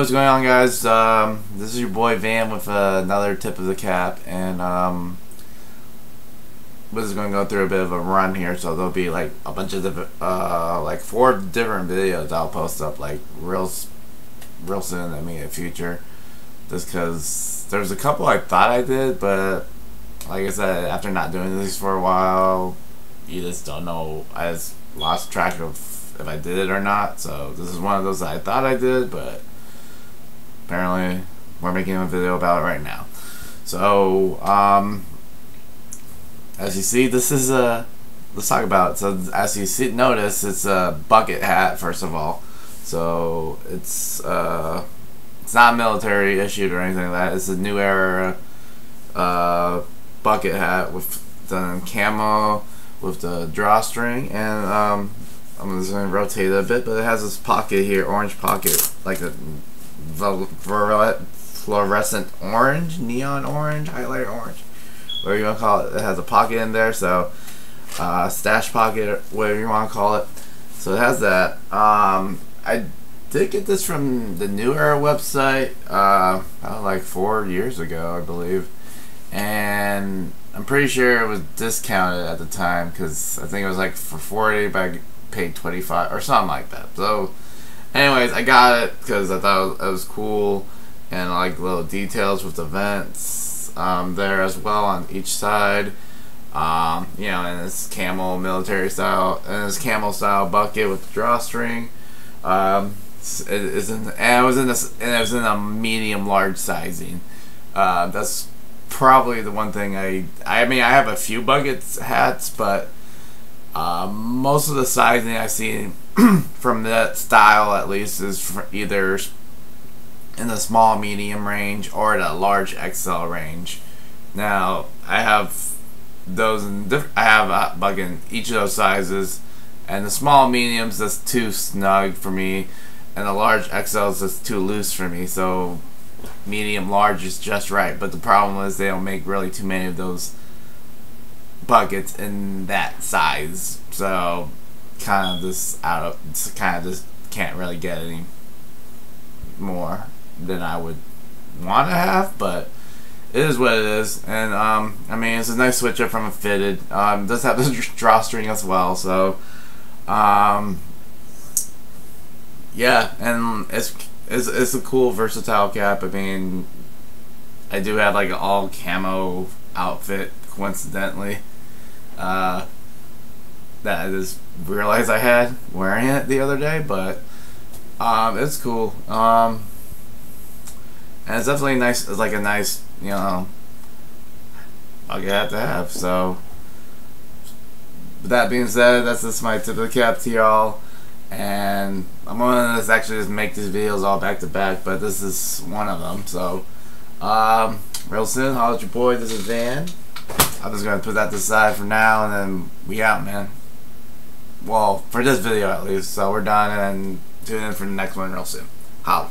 what's going on, guys? Um, this is your boy Van with uh, another tip of the cap, and um, we're just going to go through a bit of a run here. So there'll be like a bunch of different, uh, like four different videos I'll post up like real, real soon. I mean, in the future, just because there's a couple I thought I did, but like I said, after not doing these for a while, you just don't know. I just lost track of if I did it or not. So this is one of those that I thought I did, but apparently we're making a video about it right now. So um, as you see, this is a let's talk about it. So as you see, notice it's a bucket hat first of all. So it's uh, it's not military issued or anything like that. It's a new era uh, bucket hat with the camo with the drawstring and um, I'm just going to rotate it a bit, but it has this pocket here, orange pocket, like a fluorescent orange, neon orange, highlight orange, whatever you want to call it. It has a pocket in there, so uh, stash pocket, whatever you want to call it. So it has that. Um, I did get this from the New Era website, uh, like four years ago, I believe, and I'm pretty sure it was discounted at the time because I think it was like for 40, but I paid 25 or something like that. So, anyways, I got it because I thought it was cool and I like little details with the vents um, there as well on each side. Um, you know, and this camo military style and this camo style bucket with drawstring. Um, it is in, and it was in this, and it was in a medium large sizing. Uh, that's probably the one thing I I mean I have a few buckets hats, but uh, most of the sizing I see from that style at least is either in the small medium range or the large XL range. Now I have those in. I have a bucket in each of those sizes, and the small mediums that's too snug for me, and the large XLs that's too loose for me. So medium large is just right. But the problem is they don't make really too many of those buckets in that size. So kind of just out of kind of just can't really get any more than I would want to have, but it is what it is. And um, I mean, it's a nice switch up from a fitted. Um, does have the drawstring as well, so um, yeah, and it's it's, it's a cool versatile cap. I mean, I do have like an all camo outfit, coincidentally. Uh, that I just realized I had wearing it the other day, but um, it's cool. Um, and it's definitely nice. It's like a nice, you know, I'll have to have. So, with that being said, that's just my tip of the cap to y'all and I'm gonna actually just make these videos all back to back, but this is one of them. So, um, real soon, at your boy. This is Van. I'm just gonna put that to the side for now, and then we out, man. Well, for this video at least. So we're done, and tune in for the next one real soon. Holla.